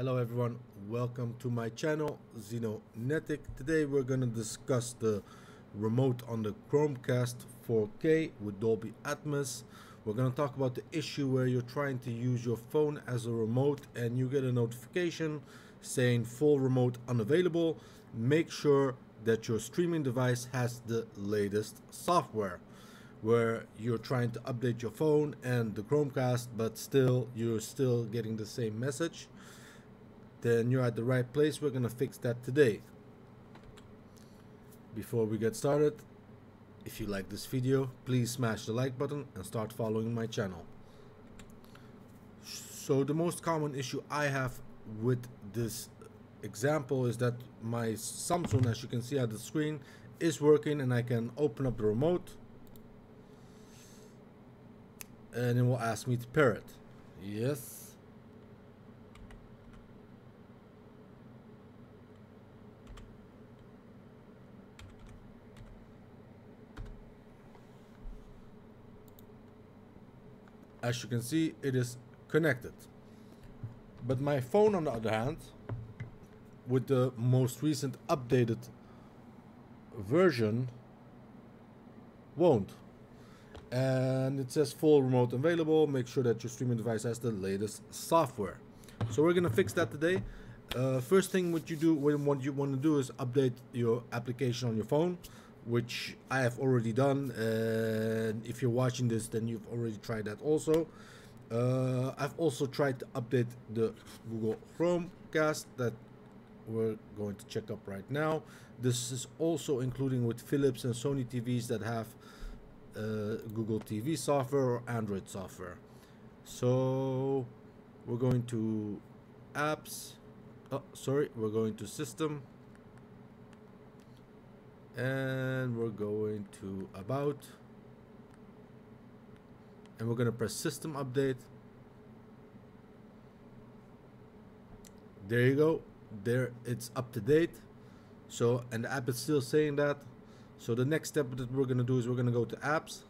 Hello everyone, welcome to my channel ZinoNetic. Today we're going to discuss the remote on the Chromecast 4K with Dolby Atmos. We're going to talk about the issue where you're trying to use your phone as a remote and you get a notification saying full remote unavailable. Make sure that your streaming device has the latest software where you're trying to update your phone and the Chromecast, but still you're still getting the same message, then you're at the right place. We're gonna fix that today. Before we get started, if you like this video, please smash the like button and start following my channel. So the most common issue I have with this example is that my Samsung, as you can see at the screen, is working and I can open up the remote and it will ask me to pair it. Yes. As you can see, it is connected. But my phone, on the other hand, with the most recent updated version, won't. And it says full remote available. Make sure that your streaming device has the latest software. So we're gonna fix that today. Uh, first thing what you do what you want to do is update your application on your phone which I have already done and if you're watching this then you've already tried that also uh, I've also tried to update the Google Chromecast that we're going to check up right now this is also including with Philips and Sony TVs that have uh, Google TV software or Android software. So we're going to apps. Oh, sorry, we're going to system. And we're going to about. And we're going to press system update. There you go. There it's up to date. So and the app is still saying that so the next step that we're going to do is we're going to go to apps.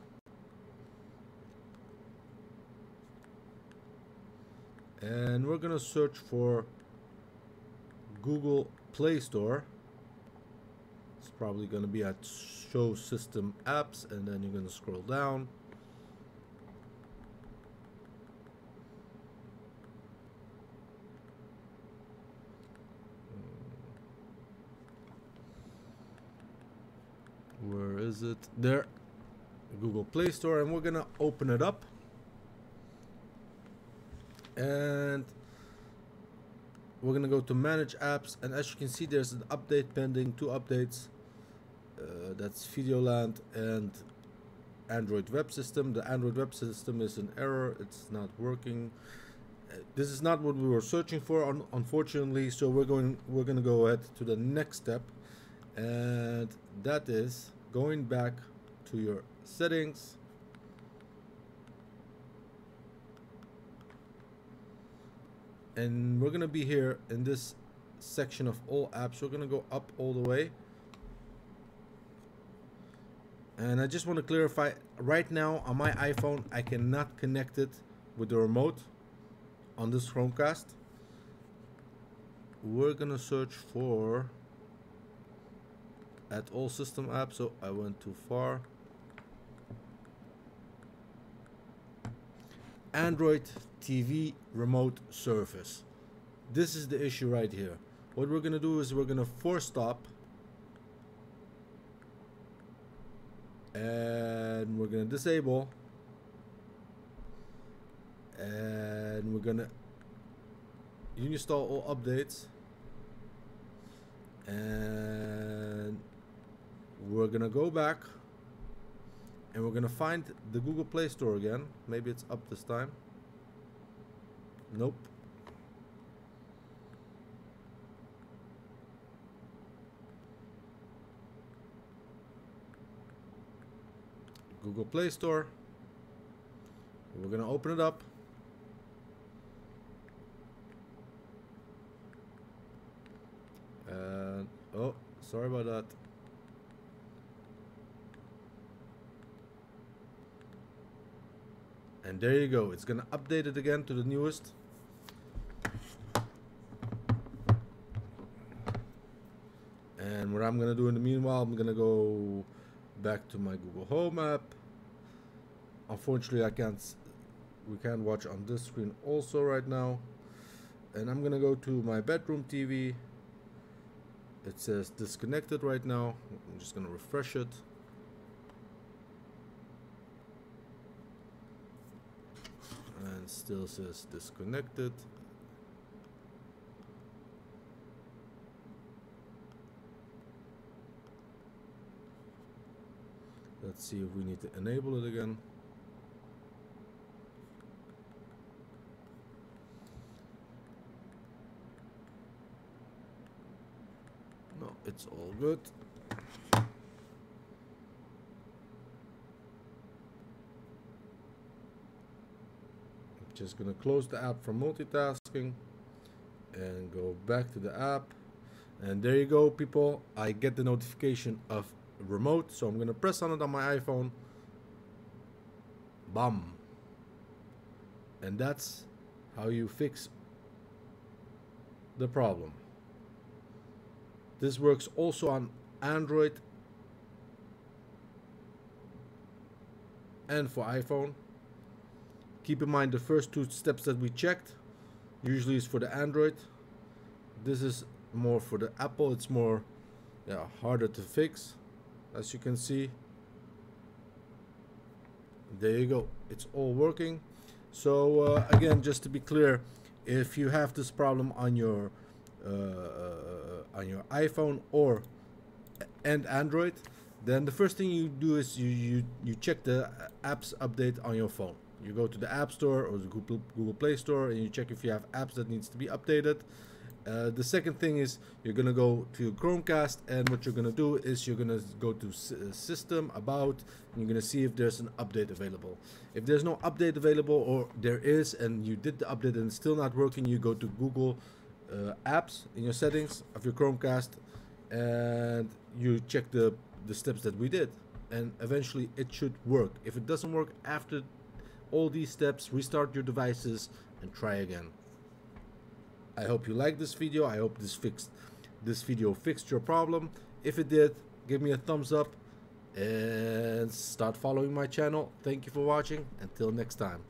And we're going to search for Google Play Store. Probably going to be at show system apps and then you're going to scroll down. where is it? There. Google Play Store and we're gonna open it up. And we're gonna go to manage apps and as you can see there's an update pending two updates uh, that's Videoland and Android web system. The Android web system is an error. It's not working. Uh, this is not what we were searching for un unfortunately. So we're going we're gonna go ahead to the next step. And that is going back to your settings. And we're gonna be here in this section of all apps. We're gonna go up all the way and I just want to clarify right now on my iPhone I cannot connect it with the remote on this Chromecast. We're gonna search for at all system apps so I went too far. Android TV remote service this is the issue right here. What we're gonna do is we're gonna force stop and we're gonna disable. And we're gonna uninstall all updates. And we're gonna go back and we're gonna find the Google Play Store again. Maybe it's up this time. Nope Google Play Store. We're going to open it up. And, oh, sorry about that. And there you go. It's going to update it again to the newest. And what I'm going to do in the meanwhile, I'm going to go back to my Google Home app. Unfortunately I can't we can't watch on this screen also right now. And I'm gonna go to my bedroom TV it says disconnected right now. I'm just gonna refresh it. And still says disconnected let's see if we need to enable it again. No it's all good. I'm just gonna close the app from multitasking and go back to the app. And there you go people. I get the notification of remote so I'm gonna press on it on my iPhone. Bam. And that's how you fix the problem. This works also on Android and for iPhone. Keep in mind the first two steps that we checked usually is for the Android. This is more for the Apple. It's more yeah, harder to fix as you can see. There you go. It's all working. So uh, again, just to be clear, if you have this problem on your uh, uh, on your iPhone or and Android, then the first thing you do is you, you, you check the apps update on your phone you go to the App Store or the Google, Google Play Store and you check if you have apps that needs to be updated. Uh, the second thing is you're gonna go to your Chromecast and what you're gonna do is you're gonna go to uh, System About and you're gonna see if there's an update available. If there's no update available or there is and you did the update and it's still not working, you go to Google uh, Apps in your settings of your Chromecast and you check the the steps that we did and eventually it should work. If it doesn't work after all these steps, restart your devices, and try again. I hope you liked this video. I hope this fixed this video fixed your problem. If it did, give me a thumbs up and start following my channel. Thank you for watching. Until next time.